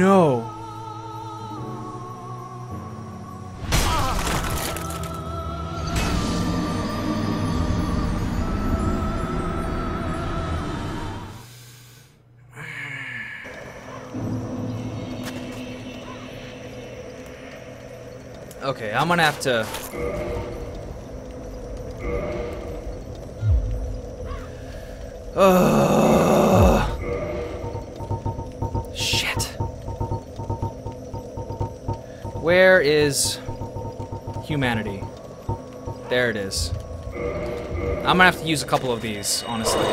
no. Okay, I'm gonna have to. Ugh. Oh. Where is humanity? There it is. I'm gonna have to use a couple of these, honestly.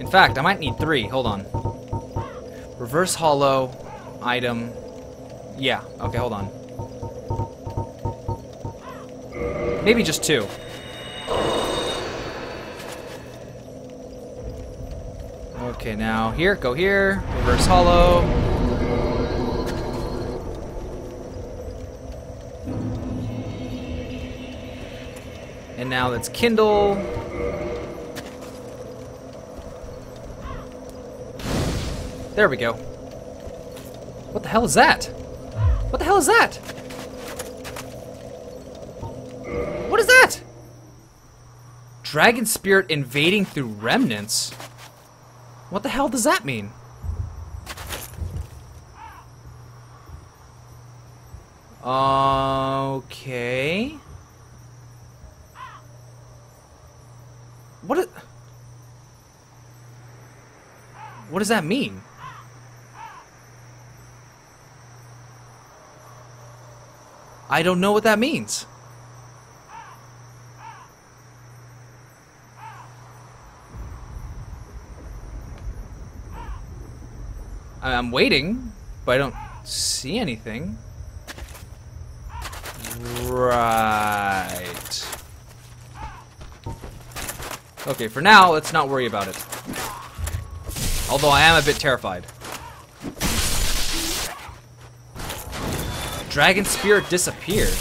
In fact, I might need three. Hold on. Reverse hollow, item. Yeah, okay, hold on. Maybe just two. Okay, now here, go here, reverse hollow. Now let's kindle. There we go. What the hell is that? What the hell is that? What is that? Dragon spirit invading through remnants? What the hell does that mean? Okay. What is, What does that mean? I don't know what that means. I'm waiting, but I don't see anything. Right. Okay, for now, let's not worry about it. Although I am a bit terrified. Dragon spirit disappeared.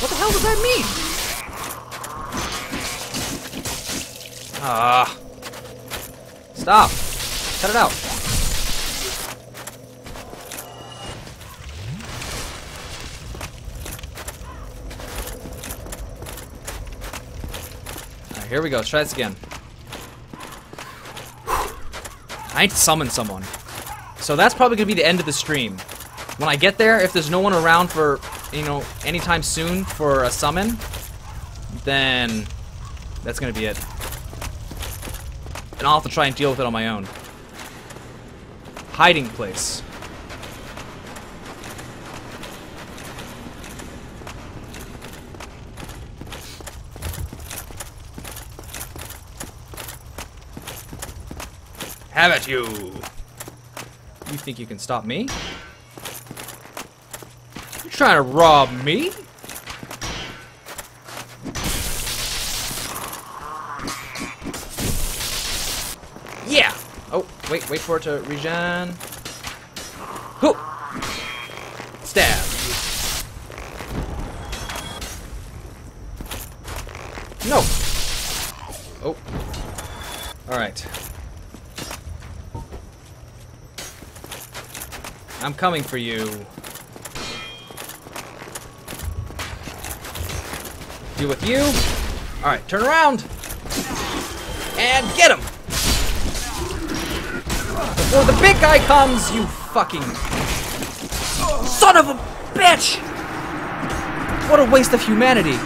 What the hell does that mean? Ah. Stop. Cut it out. Here we go. Let's try this again. I need to summon someone. So that's probably going to be the end of the stream. When I get there, if there's no one around for, you know, anytime soon for a summon, then that's going to be it. And I'll have to try and deal with it on my own. Hiding place. Have at you! You think you can stop me? You're trying to rob me? Yeah! Oh, wait, wait for it to regen. Who? Stab. No. Oh. Alright. I'm coming for you. Deal with you. Alright, turn around. And get him! Before the big guy comes, you fucking... Son of a bitch! What a waste of humanity.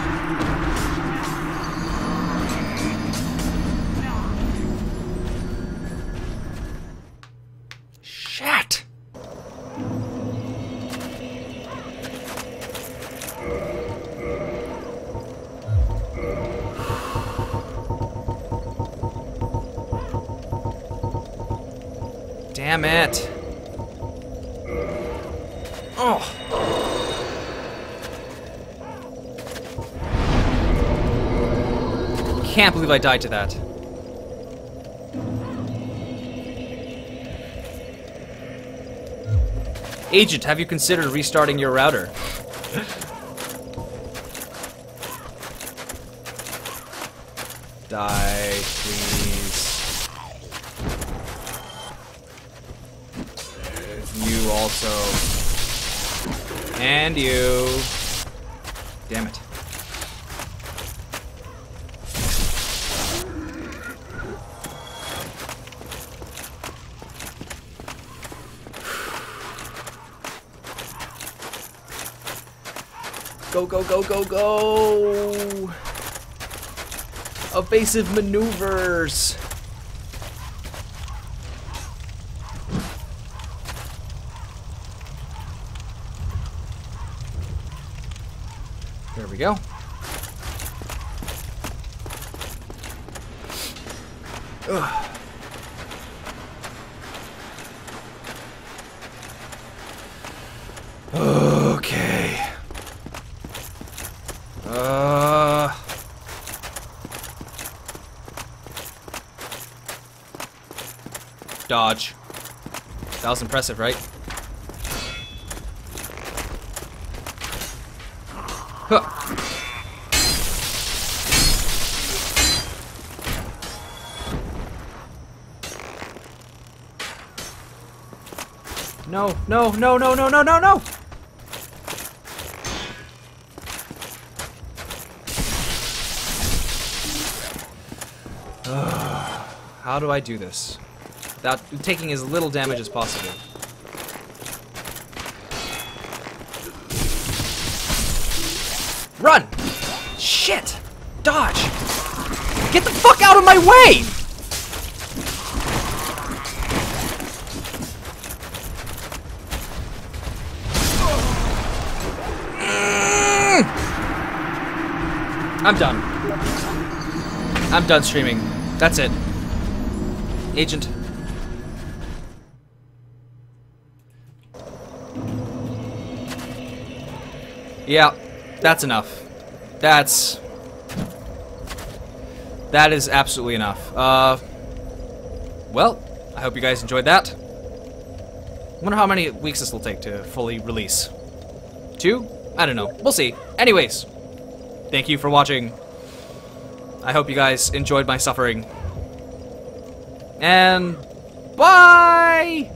Damn it. Oh. Can't believe I died to that. Agent, have you considered restarting your router? Die, please. Also. And you. Damn it. Go, go, go, go, go! Evasive maneuvers! There we go. Ugh. Okay. Uh. Dodge. That was impressive, right? Huh. No, no, no, no, no, no, no, no! How do I do this? Without taking as little damage as possible. Run! Shit! Dodge! Get the fuck out of my way! Mm. I'm done. I'm done streaming. That's it. Agent. Yeah, that's enough. That's... That is absolutely enough. Uh... Well, I hope you guys enjoyed that. wonder how many weeks this will take to fully release. Two? I don't know. We'll see. Anyways, thank you for watching. I hope you guys enjoyed my suffering. And bye!